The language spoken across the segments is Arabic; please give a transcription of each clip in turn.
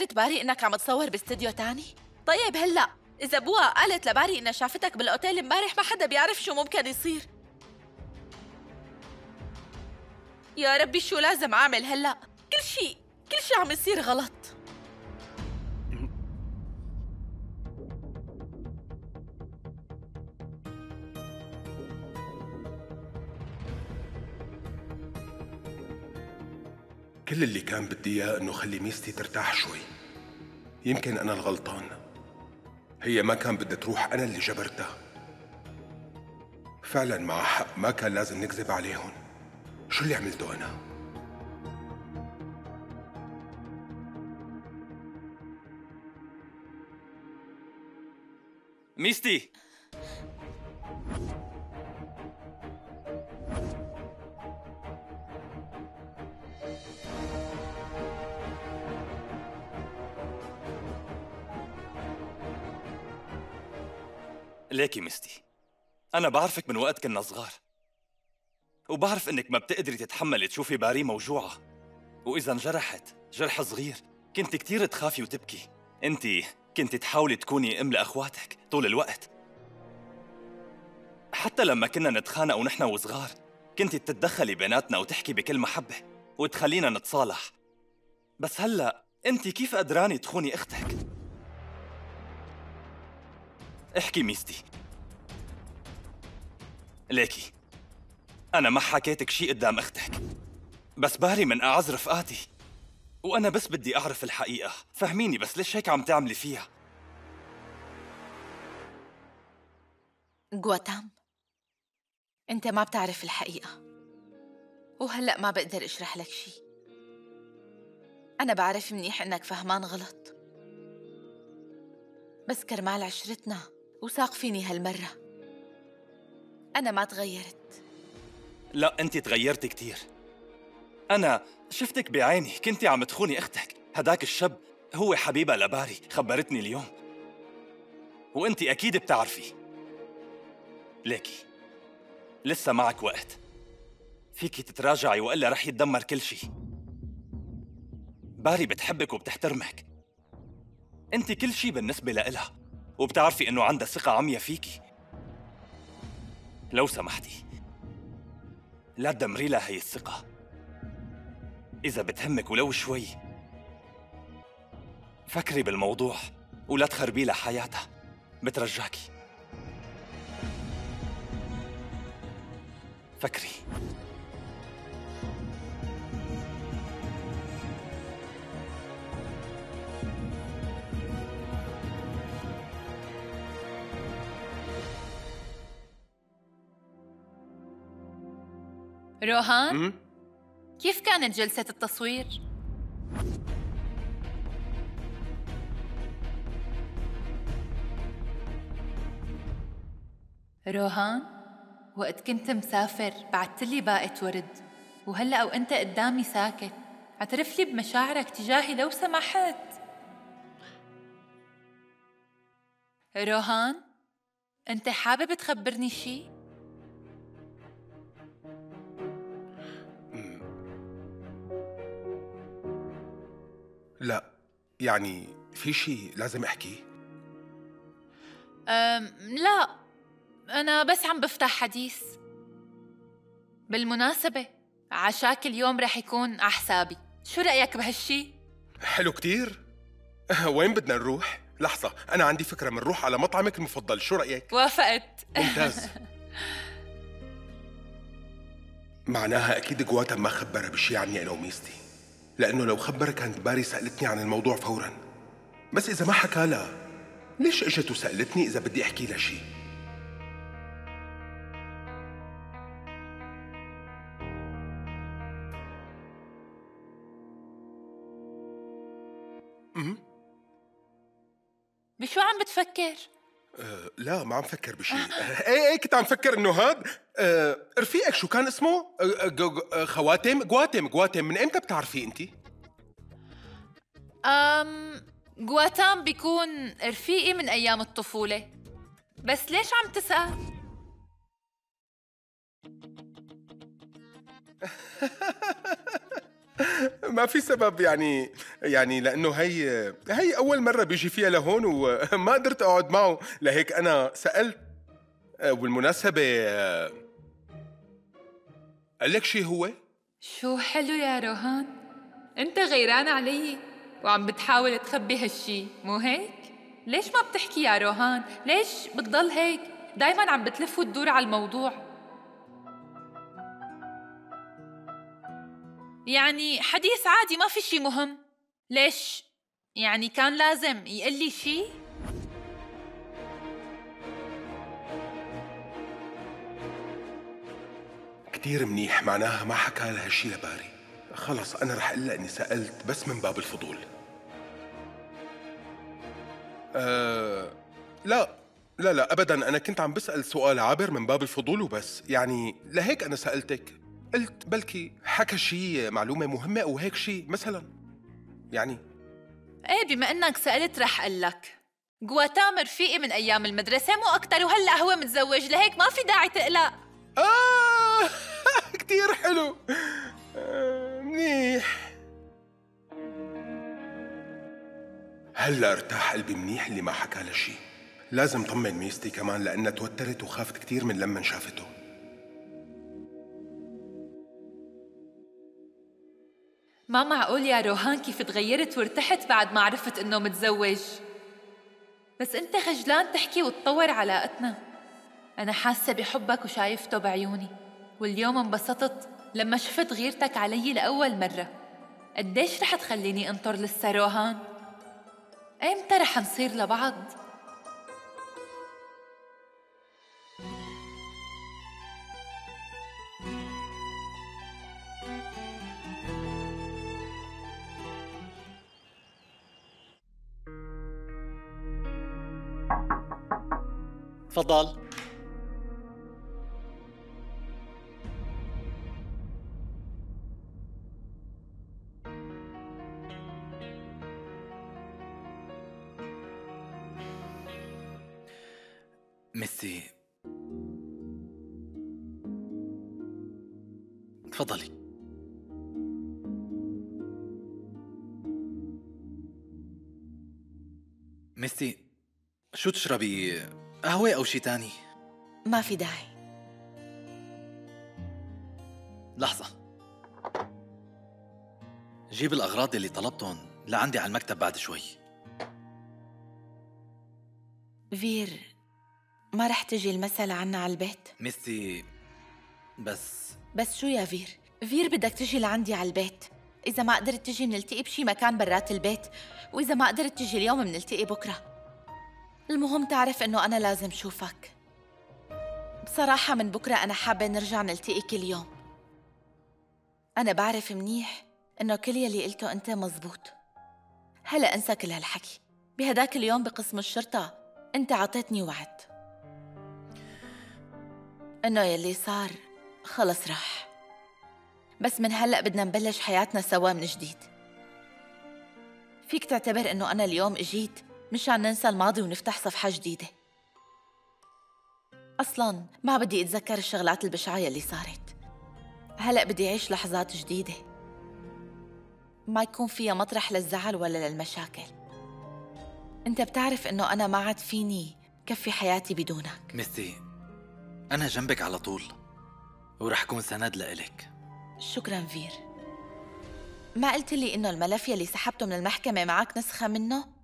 خبرت باري إنك عم تصور باستديو تاني؟ طيب هلأ إذا بوا قالت لباري إنها شافتك بالأوتيل امبارح ما حدا بيعرف شو ممكن يصير. يا ربي شو لازم أعمل هلأ؟ كل شيء كل شيء عم يصير غلط. كل اللي كان بدي إياه إنه خلي ميستي ترتاح شوي. يمكن أنا الغلطان. هي ما كان بدها تروح أنا اللي جبرتها. فعلا مع حق ما كان لازم نكذب عليهم. شو اللي عملته أنا؟ ميستي! ليكي ميستي أنا بعرفك من وقت كنا صغار. وبعرف إنك ما بتقدري تتحملي تشوفي باري موجوعة. وإذا انجرحت جرح صغير. كنت كتير تخافي وتبكي. أنت كنت تحاولي تكوني أم لأخواتك طول الوقت. حتى لما كنا نتخانق ونحن وصغار كنت تتدخلي بيناتنا وتحكي بكل محبة وتخلينا نتصالح. بس هلأ أنت كيف قدراني تخوني أختك؟ احكي ميستي. ليكي أنا ما حكيتك شي قدام أختك. بس باري من أعز رفقاتي. وأنا بس بدي أعرف الحقيقة. فهميني بس ليش هيك عم تعملي فيها؟ جواتام أنت ما بتعرف الحقيقة. وهلأ ما بقدر أشرح لك شي أنا بعرف منيح إنك فهمان غلط. بس كرمال عشرتنا وساق فيني هالمرة. أنا ما تغيرت. لا أنت تغيرت كتير. أنا شفتك بعيني كنتي عم تخوني أختك. هداك الشاب هو حبيبها لباري خبرتني اليوم. وأنت أكيد بتعرفي. ليكي لسه معك وقت. فيكي تتراجعي وإلا رح يتدمر كل شيء باري بتحبك وبتحترمك. انت كل شيء بالنسبة لإلها. وبتعرفي إنه عندها ثقة عمية فيكي؟ لو سمحتي. لا تدمري لها هي الثقة. إذا بتهمك ولو شوي. فكري بالموضوع ولا تخربي لها حياتها. بترجاكي فكري. روهان كيف كانت جلسة التصوير؟ روهان وقت كنت مسافر بعت لي باقة ورد وهلأ وانت قدامي ساكت اعترف لي بمشاعرك تجاهي لو سمحت روهان أنت حابب تخبرني شي؟ يعني في شيء لازم أحكيه؟ أم لا أنا بس عم بفتح حديث. بالمناسبة عشاك اليوم رح يكون على حسابي شو رأيك بهالشي؟ حلو كتير. وين بدنا نروح؟ لحظة أنا عندي فكرة بنروح على مطعمك المفضل. شو رأيك؟ وافقت. ممتاز. معناها أكيد جواتا ما خبرها بشي عني أنا وميستي لأنه لو خبرها كانت باري سألتني عن الموضوع فورا بس إذا ما حكى لها ليش اجت وسألتني إذا بدي أحكي لها شي؟ بشو عم بتفكر؟ أه لا ما عم فكر بشيء إيه إيه كنت عم فكر إنه هاد أه رفيقك شو كان اسمه؟ أه جو- أه خواتم؟ جواتم جواتم من إمتى بتعرفيه انت؟ أم جواتام بيكون رفيقي من أيام الطفولة بس ليش عم تسأل؟ ما في سبب يعني يعني لأنه هي هي أول مرة بيجي فيها لهون وما قدرت أقعد معه. لهيك أنا سألت وبالمناسبه قال لك شي هو؟ شو حلو يا روهان. أنت غيران علي وعم بتحاول تخبي هالشي مو هيك؟ ليش ما بتحكي يا روهان؟ ليش بتضل هيك؟ دايما عم بتلف وتدور على الموضوع. يعني حديث عادي ما في شي مهم. ليش؟ يعني كان لازم يقول لي شي. كتير منيح معناها ما حكى لها هالشي لباري. خلص أنا رح أقول إني سألت بس من باب الفضول. أه لا لا لا أبدا. أنا كنت عم بسأل سؤال عابر من باب الفضول وبس. يعني لهيك أنا سألتك. قلت بلكي حكى شي معلومة مهمة أو هيك شي مثلا. يعني إيه بما إنك سألت رح أقول لك. جواتام رفيقي من أيام المدرسة؟ مو أكتر. وهلأ هو متزوج. لهيك ما في داعي تقلق. آه كتير حلو. آه منيح. هلأ ارتاح قلبي منيح اللي ما حكى لها شي لازم طمن ميستي كمان لأنها توترت وخافت كتير من لما شافته. ما معقول يا روهان كيف تغيرت وارتحت بعد ما عرفت إنه متزوج. بس أنت خجلان تحكي وتطور علاقتنا. أنا حاسة بحبك وشايفته بعيوني. واليوم انبسطت لما شفت غيرتك علي لأول مرة. قديش رح تخليني أنطر لسه روهان ايمتى رح نصير لبعض؟ تفضل. ميسي. تفضلي. ميسي شو تشربي؟ قهوة أو شي تاني؟ ما في داعي. لحظة. جيب الأغراض اللي طلبتهم لعندي على المكتب بعد شوي. فير ما رح تجي المسألة عنا على البيت؟ ميسي بس. بس شو يا فير؟ فير بدك تجي لعندي على البيت. إذا ما قدرت تجي منلتقي بشي مكان برات البيت وإذا ما قدرت تجي اليوم منلتقي بكرة. المهم تعرف إنه أنا لازم شوفك. بصراحة من بكرة أنا حابة نرجع نلتقي كل يوم. أنا بعرف منيح إنه كل يلي قلته أنت مزبوط. هلا انسى كل هالحكي. بهداك اليوم بقسم الشرطة أنت عطيتني وعد. إنه يلي صار خلص راح. بس من هلأ بدنا نبلش حياتنا سوا من جديد. فيك تعتبر إنه أنا اليوم إجيت مشان ننسى الماضي ونفتح صفحة جديدة. أصلاً ما بدي أتذكر الشغلات البشعة يلي صارت. هلأ بدي أعيش لحظات جديدة. ما يكون فيها مطرح للزعل ولا للمشاكل. أنت بتعرف إنه أنا ما عاد فيني كفي حياتي بدونك. ميسي أنا جنبك على طول. ورح كون سند لإلك. شكرا فير. ما قلت لي إنه الملف يلي سحبته من المحكمة معك نسخة منه؟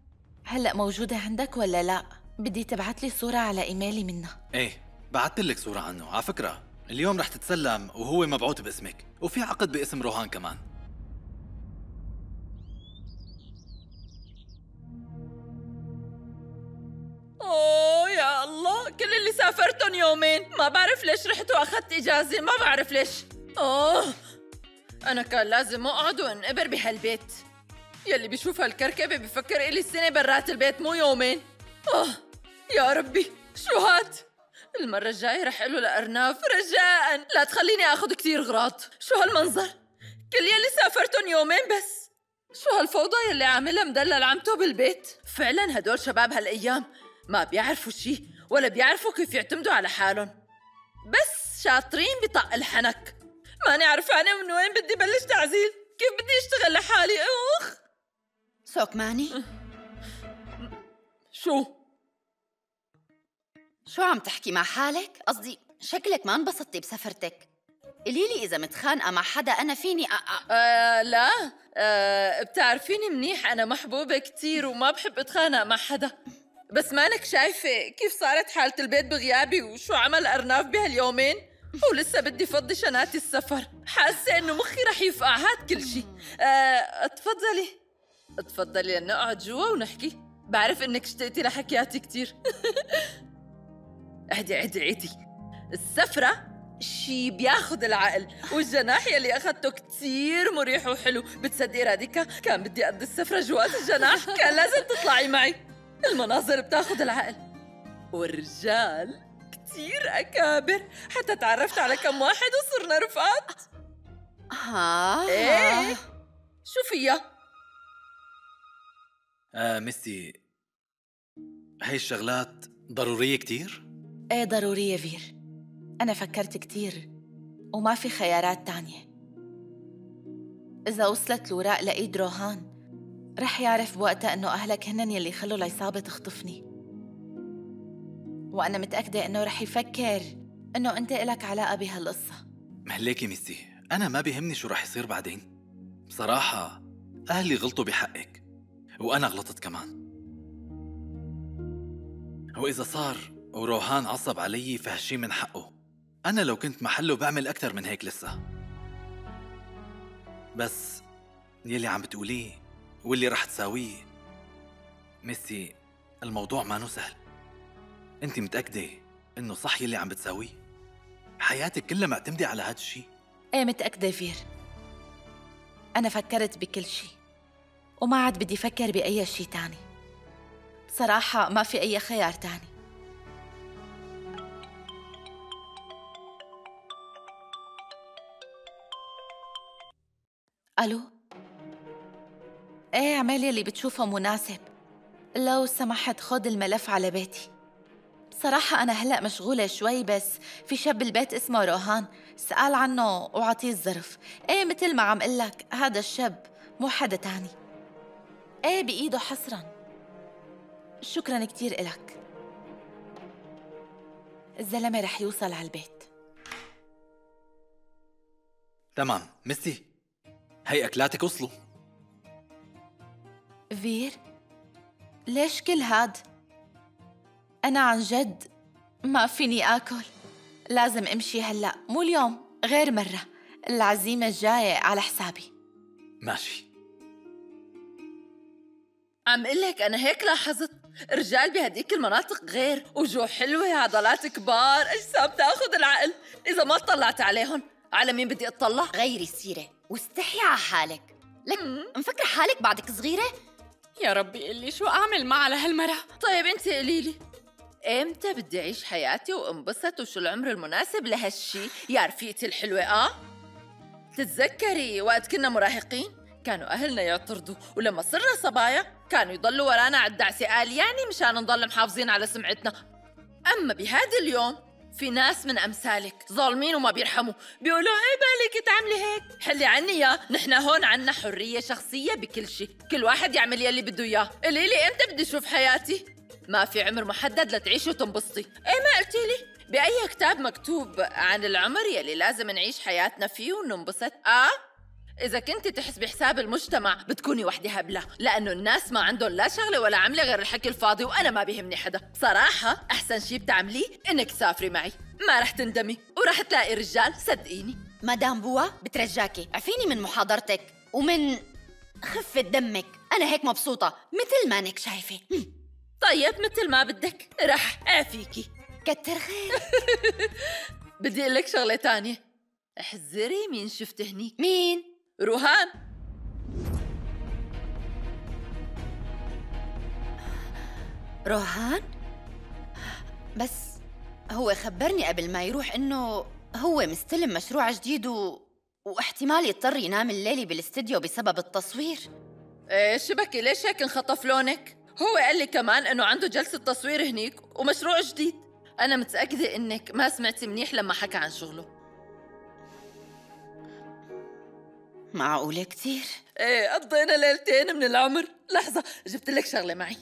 هلأ موجودة عندك ولا لا؟ بدي تبعت لي صورة على إيميلي منها. إيه بعثت لك صورة عنه على فكرة. اليوم رح تتسلم وهو مبعوث باسمك. وفي عقد باسم روهان كمان. أوه يا الله. كل اللي سافرتهم يومين. ما بعرف ليش رحت وأخذت إجازة. ما بعرف ليش. أوه. أنا كان لازم أقعد وأنقبر بهالبيت. يلي بيشوف هالكركبه بفكر إلي السنة برات البيت مو يومين. اوه يا ربي شو هاد؟ المرة الجاية رح أقوله لأرناف رجاء لا تخليني آخذ كتير غراض. شو هالمنظر؟ كل يلي سافرتن يومين بس. شو هالفوضى يلي عاملها مدلل عمته بالبيت فعلا هدول شباب هالأيام ما بيعرفوا شي ولا بيعرفوا كيف يعتمدوا على حالهم. بس شاطرين بطق الحنك. ماني عرفانة من وين بدي بلش تعزيل. كيف بدي أشتغل لحالي؟ اخ سوك ماني؟ شو؟ شو عم تحكي مع حالك؟ قصدي شكلك ما انبسطتي بسفرتك. قولي لي إذا متخانقة مع حدا أنا فيني أ... أ... آه لا. آه بتعرفيني منيح. أنا محبوبة كتير وما بحب أتخانق مع حدا. بس مانك شايفة كيف صارت حالة البيت بغيابي وشو عمل أرناف بهاليومين؟ ولسه بدي فضي شنات السفر. حاسة إنه مخي رح يفقع. هاد كل شي. آه تفضلي تفضلي نقعد جوا ونحكي. بعرف إنك اشتقتي لحكياتي كتير. اهدي عدي عدي السفرة شي بياخد العقل. والجناح يلي اخذته كتير مريح وحلو. بتصدقي راديكا كان بدي أقضي السفرة جوات الجناح. كان لازم تطلعي معي. المناظر بتاخد العقل. والرجال كتير أكابر. حتى تعرفت على كم واحد وصرنا رفقات. ها إيه. شو فيها؟ آه ميسي هاي الشغلات ضرورية كتير؟ إيه ضرورية فير. أنا فكرت كتير وما في خيارات تانية. إذا وصلت الوراق لإيد روهان رح يعرف بوقتها إنه أهلك هنن يلي خلوا العصابة تخطفني. وأنا متأكدة إنه رح يفكر إنه أنت إلك علاقة بهالقصة. مهليكي ميسي أنا ما بيهمني شو رح يصير بعدين. بصراحة أهلي غلطوا بحقك. وأنا غلطت كمان. وإذا صار وروهان عصب علي فهالشي من حقه. أنا لو كنت محله بعمل أكتر من هيك لسه. بس يلي عم بتقوليه واللي رح تساويه ميسي الموضوع ما سهل. انت متأكدة إنه صح يلي عم بتساويه؟ حياتك كلها معتمدة على هذا الشيء إيه متأكدة فير. أنا فكرت بكل شيء وما عاد بدي فكر بأي شيء تاني. بصراحة ما في أي خيار تاني. ألو؟ إيه اعمل اللي بتشوفه مناسب. لو سمحت خد الملف على بيتي. بصراحة أنا هلأ مشغولة شوي بس في شاب بالبيت اسمه روهان. سأل عنه وعطيه الظرف. إيه مثل ما عم قلك هذا الشاب مو حدا تاني. إيه بإيده حصرا. شكرا كتير إلك. الزلمة رح يوصل على البيت تمام ميسي هي أكلاتك وصلوا فير ليش كل هاد؟ أنا عن جد ما فيني آكل. لازم أمشي هلأ مو اليوم غير مرة. العزيمة الجاية على حسابي. ماشي. عم لك أنا هيك لاحظت رجال بهديك المناطق غير وجو حلوة عضلات كبار أجسام تاخذ العقل. إذا ما اطلعت عليهم على مين بدي أطلع؟ غيري السيرة واستحي على حالك. لك مفكرة حالك بعدك صغيرة؟ يا ربي قلي شو أعمل معها لهالمرة طيب أنت قولي لي. إمتى بدي أعيش حياتي وانبسط وشو العمر المناسب لهالشي؟ يا رفيقتي الحلوة آه؟ تتذكري وقت كنا مراهقين؟ كانوا أهلنا يعترضوا ولما صرنا صبايا كانوا يضلوا ورانا على الدعسة قال يعني مشان نضل محافظين على سمعتنا. أما بهذا اليوم في ناس من أمثالك ظالمين وما بيرحموا. بيقولوا إيه بالك تعملي هيك؟ حلي عني يا. نحن هون عنا حرية شخصية بكل شيء. كل واحد يعمل يلي بده إياه. قولي لي إمتى بدي أشوف حياتي؟ ما في عمر محدد لتعيشي وتنبسطي. إيه ما قلتي لي. بأي كتاب مكتوب عن العمر يلي لازم نعيش حياتنا فيه وننبسط؟ آه؟ إذا كنت تحسبي حساب المجتمع بتكوني وحدة هبلة لأنه الناس ما عندهم لا شغلة ولا عملة غير الحكي الفاضي وأنا ما بيهمني حدا. صراحة أحسن شي بتعمليه إنك تسافري معي. ما رح تندمي ورح تلاقي رجال صدقيني. مدام بوا بترجاكي. عفيني من محاضرتك ومن خفة دمك. أنا هيك مبسوطة مثل ما إنك شايفة. طيب مثل ما بدك. رح أعفيكي. كتر خير. بدي أقول لك شغلة تانية. احذري مين شفت هنيك. مين؟ روهان روهان؟ بس هو خبرني قبل ما يروح إنه هو مستلم مشروع جديد و... واحتمال يضطر ينام الليلة بالاستديو بسبب التصوير. إيه شبكي ليش هيك انخطف لونك؟ هو قال لي كمان إنه عنده جلسة تصوير هنيك ومشروع جديد. أنا متأكدة إنك ما سمعتي منيح لما حكى عن شغله. معقولة كتير؟ إيه قضينا ليلتين من العمر. لحظة جبت لك شغلة معي.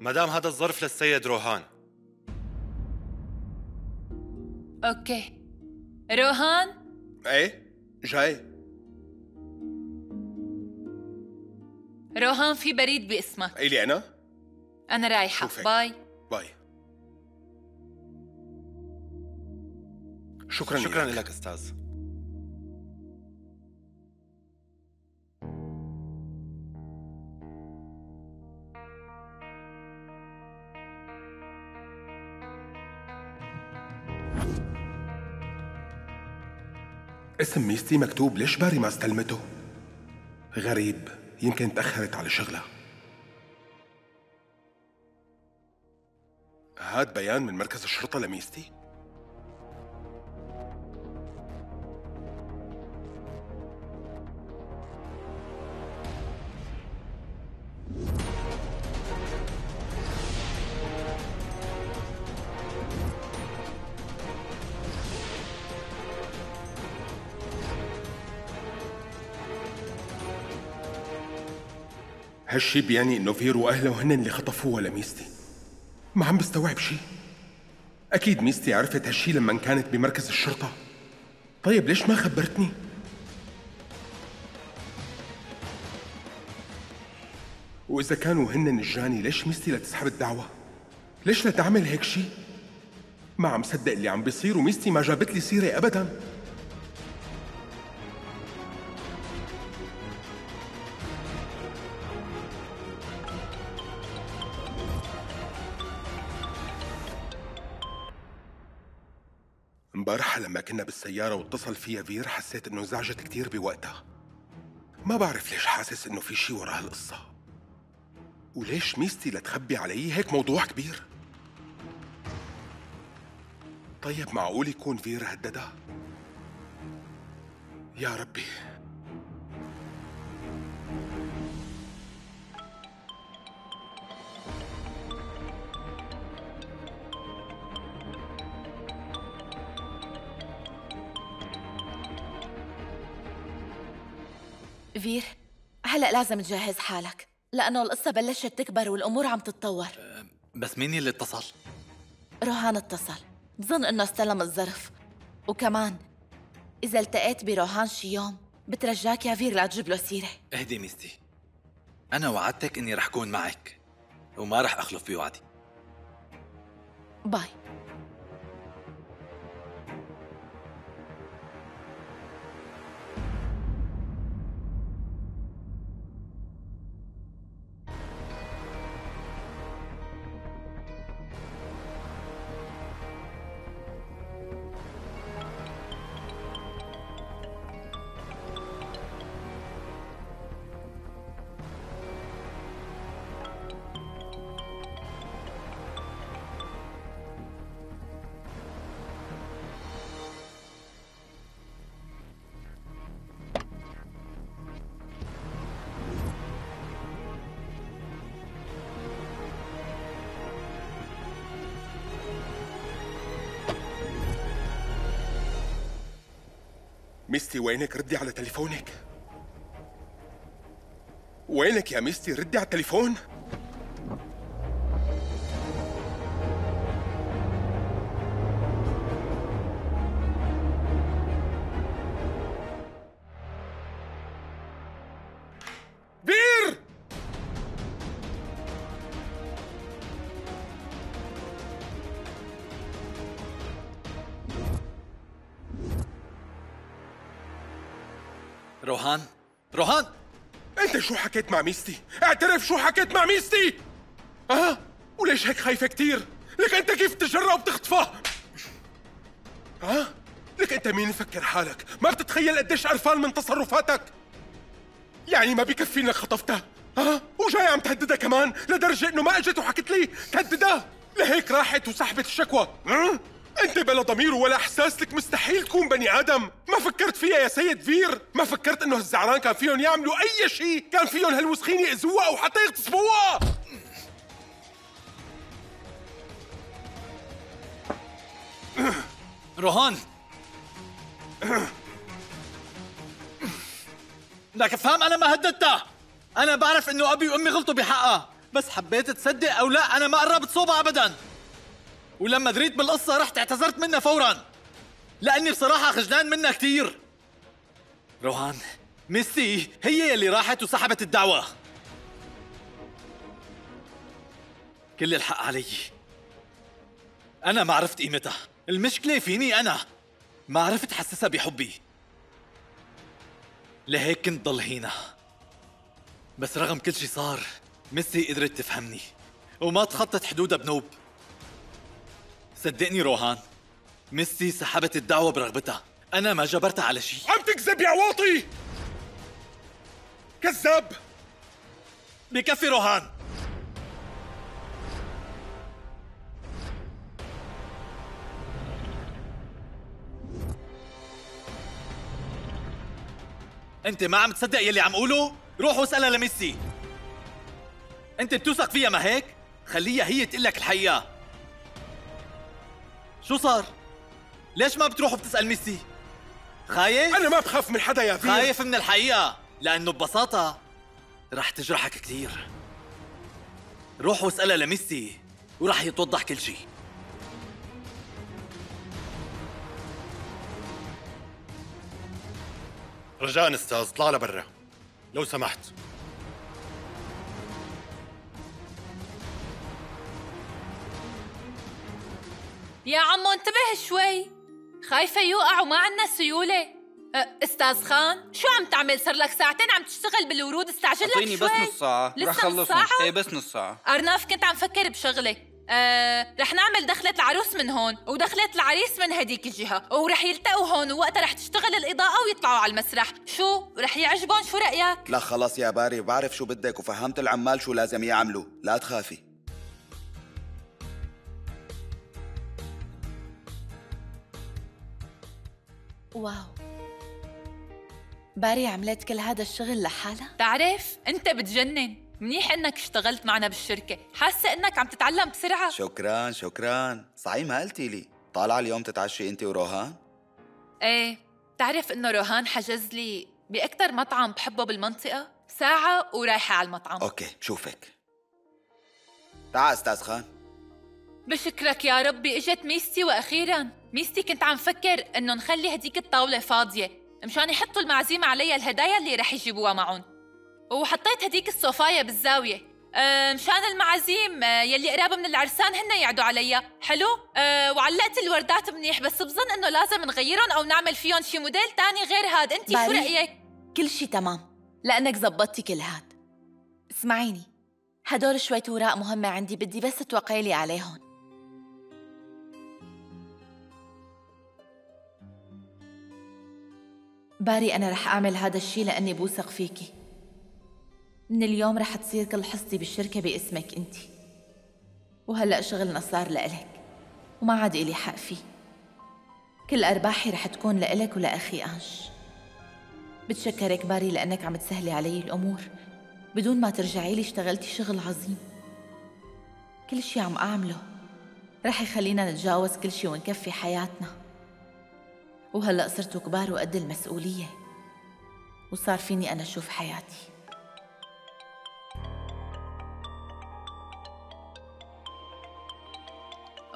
مدام هذا الظرف للسيد روهان. okay. روهان؟ إيه جاي. روهان في بريد باسمك. إلي أنا؟ أنا رايحة. شوفك. bye. bye. شكرا شكرا لك لك أستاذ. اسم ميستي مكتوب ليش باري ما استلمته؟ غريب. يمكن تأخرت على شغلها هاد بيان من مركز الشرطة لميستي؟ هالشي بيعني إنه فيرو وأهله هن اللي خطفوها لميستي ما عم بستوعب شي أكيد ميستي عرفت هالشي لما كانت بمركز الشرطة طيب ليش ما خبرتني؟ وإذا كانوا هن الجاني ليش ميستي لتسحب الدعوة؟ ليش لتعمل هيك شي؟ ما عم صدق اللي عم بيصير وميستي ما جابت لي سيرة أبداً لما كنا بالسيارة واتصل فيها فير حسيت إنه انزعجت كتير بوقتها. ما بعرف ليش حاسس إنه في شي ورا هالقصة وليش ميستي لتخبي علي؟ هيك موضوع كبير. طيب معقول يكون فير هددها؟ يا ربي. فير هلا لازم تجهز حالك لأنه القصة بلشت تكبر والأمور عم تتطور. بس مين اللي اتصل؟ روهان اتصل. بظن إنه استلم الظرف. وكمان إذا التقيت بروهان شي يوم بترجاك يا فير لا تجيب له سيرة. اهدي ميستي. أنا وعدتك إني رح كون معك وما رح أخلف بوعدي. bye. ميستي وينك ردي على تليفونك. وينك يا ميستي؟ ردي على التليفون؟ روهان روهان أنت شو حكيت مع ميستي؟ اعترف شو حكيت مع ميستي! أه؟ وليش هيك خايفة كتير؟ لك أنت كيف تجرأ وبتخطفها ها آه؟ لك أنت مين مفكر حالك؟ ما بتتخيل قديش قرفان من تصرفاتك! يعني ما بكفي إنك خطفتها ها وجاي عم تهددها كمان لدرجة إنه ما إجت وحكت لي تهددها! لهيك راحت وسحبت الشكوى ها؟ أنت بلا ضمير ولا احساس لك مستحيل تكون بني آدم. ما فكرت فيها يا سيد فير؟ ما فكرت إنه هالزعران كان فيهم يعملوا أي شيء. كان فيهم هالوسخين يأذوها أو حتى يغتصبوها. روهان. لك افهم أنا ما هددتها أنا بعرف إنه أبي وأمي غلطوا بحقها. بس حبيت تصدق أو لا أنا ما قربت صوبها ابدا. ولما دريت بالقصة رحت اعتذرت منها فورا. لأني بصراحة خجلان منها كثير روهان ميسي هي يلي راحت وسحبت الدعوة. كل الحق علي. أنا ما عرفت قيمتها. المشكلة فيني أنا. ما عرفت حسسها بحبي. لهيك كنت ضل هينا. بس رغم كل شي صار ميسي قدرت تفهمني. وما تخطت حدودها بنوب. صدقني روهان ميسي سحبت الدعوة برغبتها. أنا ما جبرتها على شيء. عم تكذب يا عواطي كذاب! بكفي روهان! أنت ما عم تصدق يلي عم قوله؟ روح واسالها لميسي أنت بتوثق فيها ما هيك؟ خليها هي تقول لك الحقيقة شو صار؟ ليش ما بتروح وبتسال ميسي؟ خايف؟ أنا ما بخاف من حدا يا فير خايف من الحقيقة لأنه ببساطة رح تجرحك كثير روح واسألها لميسي ورح يتوضح كل شيء رجاء أستاذ اطلع لبرا. لو سمحت. يا عمو انتبه شوي. خايفة يوقع وما عنا سيولة. أه، أستاذ خان شو عم تعمل؟ صار لك ساعتين عم تشتغل بالورود استعجل لك أعطيني شوي. بس نص ساعة. رح ساعة؟ إيه بس نص ساعة. أرناف كنت عم فكر بشغلة أه رح نعمل دخلة العروس من هون ودخلة العريس من هديك الجهة ورح يلتقوا هون ووقتها رح تشتغل الإضاءة ويطلعوا على المسرح. شو؟ رح يعجبهم شو رأيك؟ لا خلص يا باري بعرف شو بدك وفهمت العمال شو لازم يعملوا. لا تخافي. wow. باري عملت كل هذا الشغل لحالها؟ تعرف أنت بتجنن. منيح إنك اشتغلت معنا بالشركة. حاسة إنك عم تتعلم بسرعة. شكرا شكرا. صحيح ما قلتي لي. طالعة اليوم تتعشي انت وروهان؟ إيه بتعرف انه روهان حجز لي باكثر مطعم بحبه بالمنطقة؟ ساعة ورايحة على المطعم. okay بشوفك تعال أستاذ خان. بشكرك يا ربي إجت ميستي وأخيرا. ميستي كنت عم فكر إنه نخلي هديك الطاولة فاضية. مشان يحطوا المعازيم عليها الهدايا اللي رح يجيبوها معهم. وحطيت هديك الصوفايه بالزاوية. أه مشان المعازيم أه يلي قراب من العرسان هن يقعدوا عليها. حلو؟ أه وعلقت الوردات منيح بس بظن إنه لازم نغيرهم أو نعمل فيهم شي موديل تاني غير هاد. انت شو رأيك؟ كل شي تمام. لأنك زبطتي كل هاد. اسمعيني. هدول شوية أوراق مهمة عندي بدي بس توقعي لي عليهم. باري أنا رح أعمل هذا الشي لأني بوثق فيكي من اليوم رح تصير كل حصتي بالشركة باسمك أنت. وهلأ شغلنا صار لإلك. وما عاد إلي حق فيه. كل أرباحي رح تكون لإلك ولأخي أنش بتشكرك باري لأنك عم تسهلي علي الأمور. بدون ما ترجعي لي اشتغلتي شغل عظيم. كل شي عم أعمله. رح يخلينا نتجاوز كل شي ونكفي حياتنا. وهلأ صرتوا كبار وقد المسؤولية. وصار فيني أنا أشوف حياتي.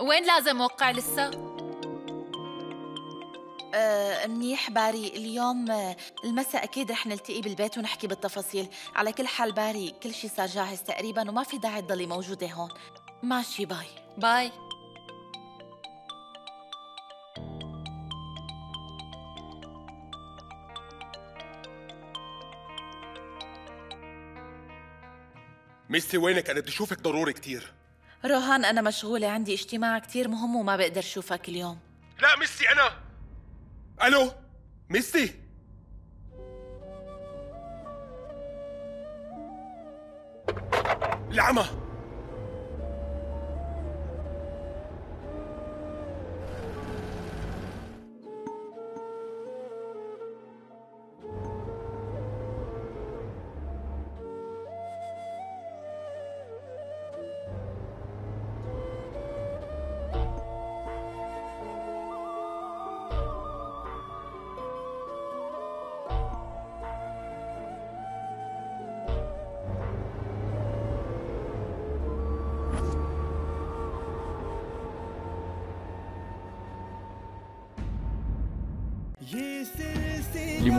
وين لازم أوقع لسه؟ آه منيح باري اليوم آه المساء أكيد رح نلتقي بالبيت ونحكي بالتفاصيل. على كل حال باري كل شي صار جاهز تقريبا وما في داعي تضلي موجودة هون. ماشي باي. باي. ميستي وينك أنا بدي أشوفك ضروري كتير. روهان أنا مشغولة عندي اجتماع كتير مهم وما بقدر شوفك اليوم. لا ميستي أنا. ألو ميستي. العمى.